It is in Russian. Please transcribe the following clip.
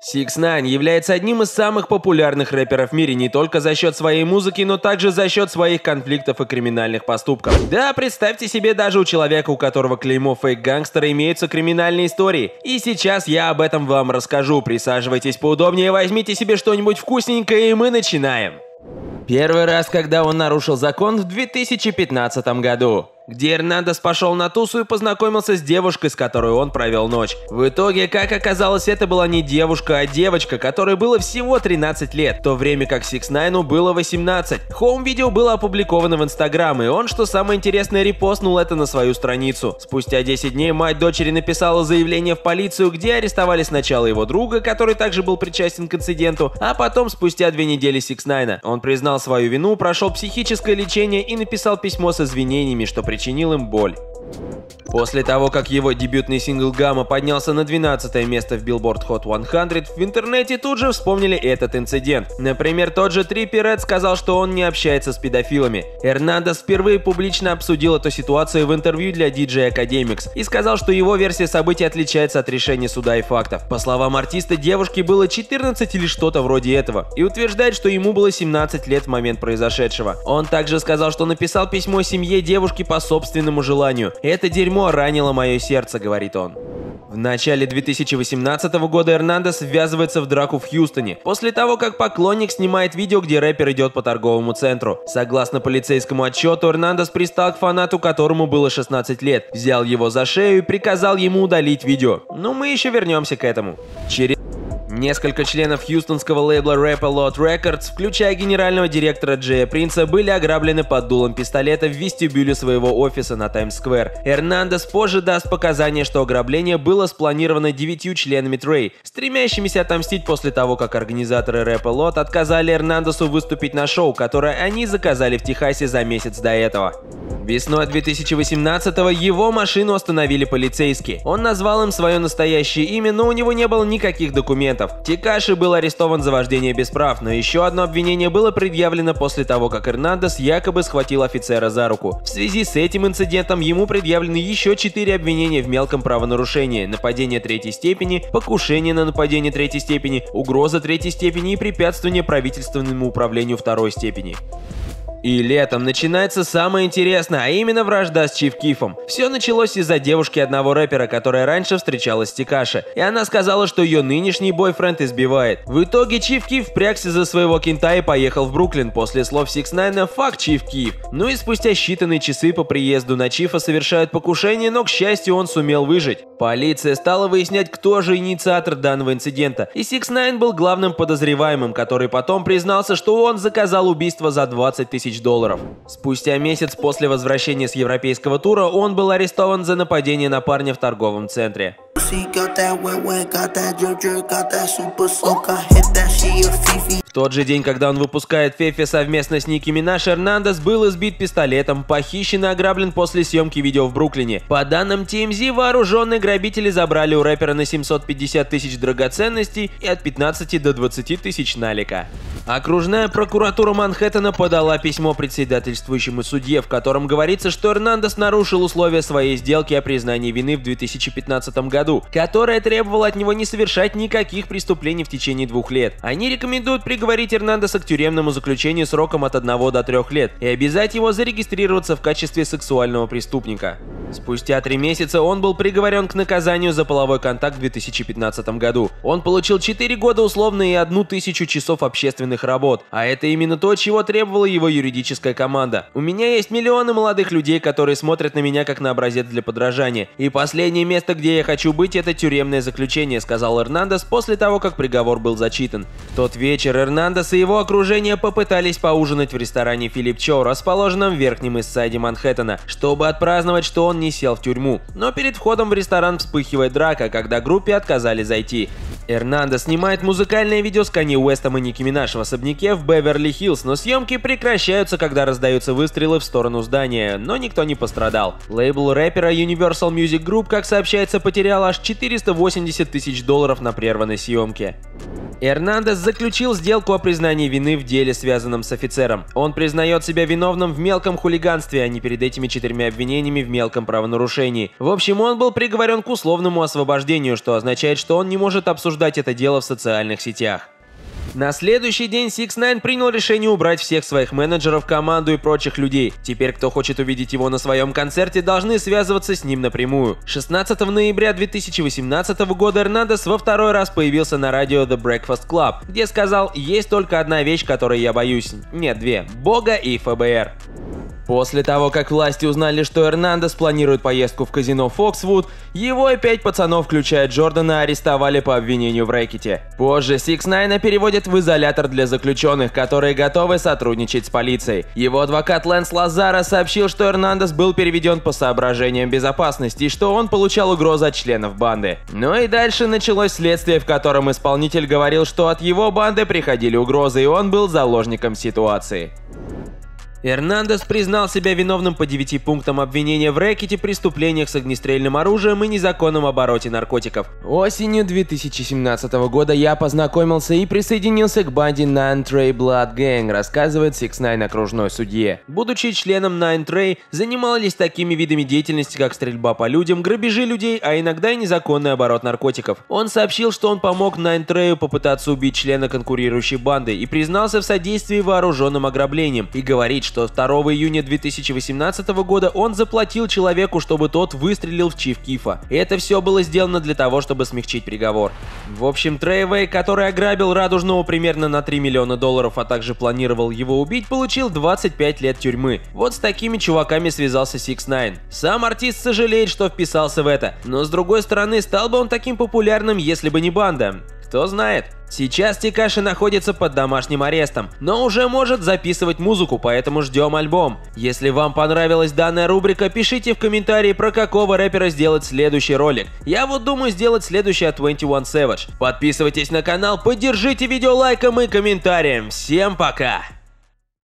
Six Nine является одним из самых популярных рэперов в мире не только за счет своей музыки, но также за счет своих конфликтов и криминальных поступков. Да, представьте себе, даже у человека, у которого клеймо фейк-гангстера, имеются криминальные истории. И сейчас я об этом вам расскажу. Присаживайтесь поудобнее, возьмите себе что-нибудь вкусненькое, и мы начинаем. Первый раз, когда он нарушил закон в 2015 году где Эрнандес пошел на тусу и познакомился с девушкой, с которой он провел ночь. В итоге, как оказалось, это была не девушка, а девочка, которой было всего 13 лет, в то время как 6 ix было 18. Хоум-видео было опубликовано в Инстаграм, и он, что самое интересное, репостнул это на свою страницу. Спустя 10 дней мать дочери написала заявление в полицию, где арестовали сначала его друга, который также был причастен к инциденту, а потом спустя две недели 6 ix Он признал свою вину, прошел психическое лечение и написал письмо с извинениями, что при причинил им боль. После того, как его дебютный сингл «Гамма» поднялся на 12 место в Billboard Hot 100, в интернете тут же вспомнили этот инцидент. Например, тот же Триппи Ред сказал, что он не общается с педофилами. Эрнандес впервые публично обсудил эту ситуацию в интервью для DJ Academics и сказал, что его версия событий отличается от решения суда и фактов. По словам артиста, девушке было 14 или что-то вроде этого, и утверждает, что ему было 17 лет в момент произошедшего. Он также сказал, что написал письмо семье девушки по собственному желанию. Это дерьмо ранило мое сердце, говорит он. В начале 2018 года Эрнандес ввязывается в драку в Хьюстоне, после того, как поклонник снимает видео, где рэпер идет по торговому центру. Согласно полицейскому отчету, Эрнандес пристал к фанату, которому было 16 лет, взял его за шею и приказал ему удалить видео. Но мы еще вернемся к этому. Через Несколько членов хьюстонского лейбла Rap Lot Records, включая генерального директора Джея Принца, были ограблены под дулом пистолета в вестибюле своего офиса на Таймс-сквер. Эрнандес позже даст показания, что ограбление было спланировано девятью членами Трей, стремящимися отомстить после того, как организаторы Rap Lot отказали Эрнандесу выступить на шоу, которое они заказали в Техасе за месяц до этого. Весной 2018-го его машину остановили полицейские. Он назвал им свое настоящее имя, но у него не было никаких документов. Тикаши был арестован за вождение без прав, но еще одно обвинение было предъявлено после того, как Эрнандес якобы схватил офицера за руку. В связи с этим инцидентом ему предъявлены еще четыре обвинения в мелком правонарушении, нападение третьей степени, покушение на нападение третьей степени, угроза третьей степени и препятствование правительственному управлению второй степени. И летом начинается самое интересное, а именно вражда с Чиф Кифом. Все началось из-за девушки одного рэпера, которая раньше встречалась с Тикаши. И она сказала, что ее нынешний бойфренд избивает. В итоге Чиф Киф впрягся за своего кента и поехал в Бруклин после слов Six Nine «Фак Чиф Киф». Ну и спустя считанные часы по приезду на Чифа совершают покушение, но, к счастью, он сумел выжить. Полиция стала выяснять, кто же инициатор данного инцидента. И Six Nine был главным подозреваемым, который потом признался, что он заказал убийство за 20 тысяч тысяч долларов. Спустя месяц после возвращения с европейского тура он был арестован за нападение на парня в торговом центре. В тот же день, когда он выпускает Фефи совместно с Ники Минаш, Эрнандес был избит пистолетом, похищен и ограблен после съемки видео в Бруклине. По данным TMZ, вооруженные грабители забрали у рэпера на 750 тысяч драгоценностей и от 15 до 20 тысяч налика. Окружная прокуратура Манхэттена подала письмо председательствующему судье, в котором говорится, что Эрнандес нарушил условия своей сделки о признании вины в 2015 году которая требовала от него не совершать никаких преступлений в течение двух лет. Они рекомендуют приговорить Эрнандеса к тюремному заключению сроком от 1 до 3 лет и обязать его зарегистрироваться в качестве сексуального преступника. Спустя три месяца он был приговорен к наказанию за половой контакт в 2015 году. Он получил 4 года условно и одну тысячу часов общественных работ, а это именно то, чего требовала его юридическая команда. У меня есть миллионы молодых людей, которые смотрят на меня как на образец для подражания, и последнее место, где я хочу быть, это тюремное заключение, сказал Эрнандес после того, как приговор был зачитан. В тот вечер Эрнандес и его окружение попытались поужинать в ресторане Филипп Чоу, расположенном в верхнем эссайде Манхэттена, чтобы отпраздновать, что он не сел в тюрьму. Но перед входом в ресторан вспыхивает драка, когда группе отказали зайти. Эрнандо снимает музыкальное видео с Канни Уэстом и Ники Минаж в особняке в Беверли-Хиллз, но съемки прекращаются, когда раздаются выстрелы в сторону здания, но никто не пострадал. Лейбл рэпера Universal Music Group, как сообщается, потерял аж 480 тысяч долларов на прерванной съемке. Эрнандес заключил сделку о признании вины в деле, связанном с офицером. Он признает себя виновным в мелком хулиганстве, а не перед этими четырьмя обвинениями в мелком правонарушении. В общем, он был приговорен к условному освобождению, что означает, что он не может обсуждать обсуждать это дело в социальных сетях. На следующий день Six Nine принял решение убрать всех своих менеджеров, команду и прочих людей. Теперь, кто хочет увидеть его на своем концерте, должны связываться с ним напрямую. 16 ноября 2018 года Эрнандес во второй раз появился на радио The Breakfast Club, где сказал «Есть только одна вещь, которой я боюсь». Нет, две. Бога и ФБР. После того, как власти узнали, что Эрнандес планирует поездку в казино Фоксвуд, его и пять пацанов, включая Джордана, арестовали по обвинению в рэкете. Позже Six Nine переводят в изолятор для заключенных, которые готовы сотрудничать с полицией. Его адвокат Лэнс Лазара сообщил, что Эрнандес был переведен по соображениям безопасности и что он получал угрозы от членов банды. Ну и дальше началось следствие, в котором исполнитель говорил, что от его банды приходили угрозы и он был заложником ситуации. Эрнандес признал себя виновным по девяти пунктам обвинения в рэкете, преступлениях с огнестрельным оружием и незаконном обороте наркотиков. Осенью 2017 года я познакомился и присоединился к банде Nine Trey Blood Gang, рассказывает Six Nine окружной судье. Будучи членом Nine Trey, занимались такими видами деятельности, как стрельба по людям, грабежи людей, а иногда и незаконный оборот наркотиков. Он сообщил, что он помог Nine Trey попытаться убить члена конкурирующей банды и признался в содействии вооруженным ограблениям и говорит, что 2 июня 2018 года он заплатил человеку, чтобы тот выстрелил в Чиф Кифа. Это все было сделано для того, чтобы смягчить приговор. В общем, Трейвей, который ограбил Радужного примерно на 3 миллиона долларов, а также планировал его убить, получил 25 лет тюрьмы. Вот с такими чуваками связался Six Nine. Сам артист сожалеет, что вписался в это, но с другой стороны, стал бы он таким популярным, если бы не банда. Кто знает. Сейчас Тикаши находится под домашним арестом, но уже может записывать музыку, поэтому ждем альбом. Если вам понравилась данная рубрика, пишите в комментарии, про какого рэпера сделать следующий ролик. Я вот думаю сделать следующий от 21 Savage. Подписывайтесь на канал, поддержите видео лайком и комментарием. Всем пока!